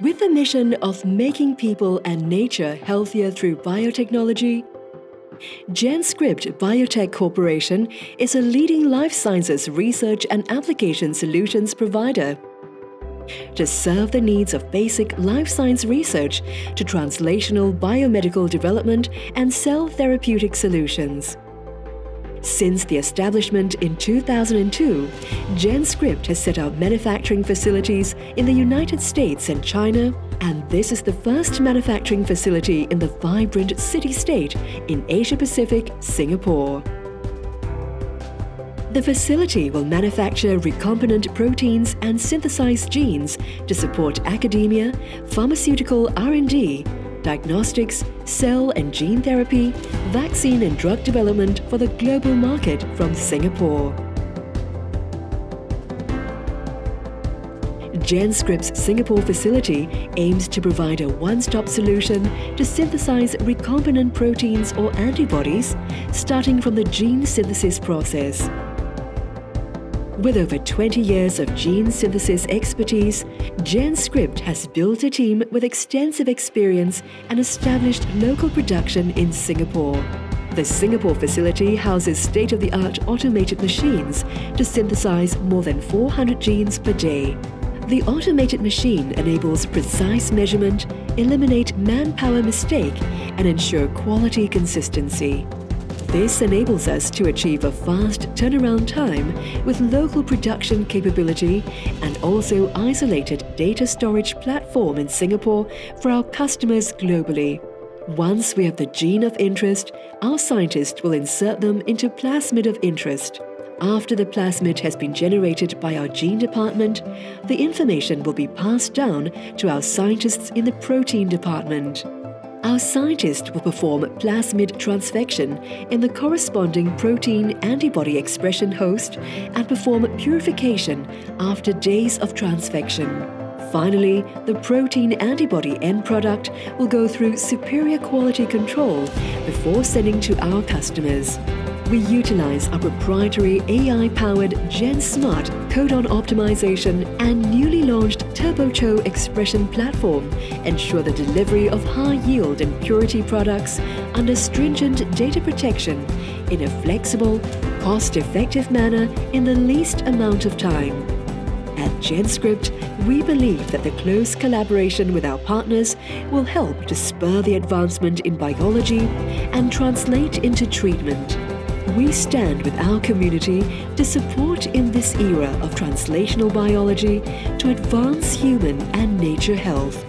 With the mission of making people and nature healthier through biotechnology, GenScript Biotech Corporation is a leading life sciences research and application solutions provider. To serve the needs of basic life science research to translational biomedical development and cell therapeutic solutions. Since the establishment in 2002, GenScript has set up manufacturing facilities in the United States and China, and this is the first manufacturing facility in the vibrant city-state in Asia-Pacific, Singapore. The facility will manufacture recombinant proteins and synthesize genes to support academia, pharmaceutical R&D, diagnostics, cell and gene therapy, vaccine and drug development for the global market from Singapore. GenScript's Singapore facility aims to provide a one-stop solution to synthesize recombinant proteins or antibodies, starting from the gene synthesis process. With over 20 years of gene synthesis expertise, GenScript has built a team with extensive experience and established local production in Singapore. The Singapore facility houses state-of-the-art automated machines to synthesize more than 400 genes per day. The automated machine enables precise measurement, eliminate manpower mistake, and ensure quality consistency. This enables us to achieve a fast turnaround time with local production capability and also isolated data storage platform in Singapore for our customers globally. Once we have the gene of interest, our scientists will insert them into plasmid of interest. After the plasmid has been generated by our gene department, the information will be passed down to our scientists in the protein department. Our scientists will perform plasmid transfection in the corresponding protein antibody expression host and perform purification after days of transfection. Finally, the protein antibody end product will go through superior quality control before sending to our customers we utilize our proprietary AI-powered GenSmart codon optimization and newly launched TurboCHO expression platform ensure the delivery of high yield and purity products under stringent data protection in a flexible, cost-effective manner in the least amount of time. At GenScript, we believe that the close collaboration with our partners will help to spur the advancement in biology and translate into treatment we stand with our community to support in this era of translational biology to advance human and nature health.